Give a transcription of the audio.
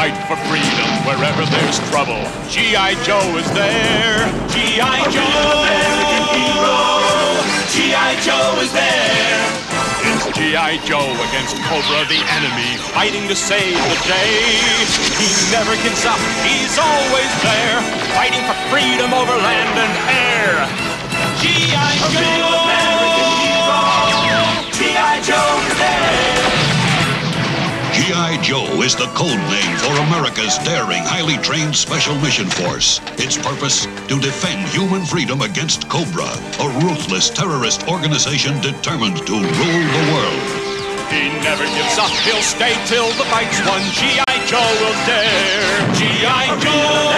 fight for freedom wherever there's trouble. G.I. Joe is there. G.I. Joe, American hero. G.I. Joe is there. It's G.I. Joe against Cobra, the enemy, fighting to save the day. He never gives up, he's always there, fighting for freedom over land and air. G.I. Joe is the code name for America's daring, highly trained Special Mission Force. Its purpose? To defend human freedom against Cobra, a ruthless terrorist organization determined to rule the world. He never gives up, he'll stay till the fight's won. G.I. Joe will dare. G.I. Joe!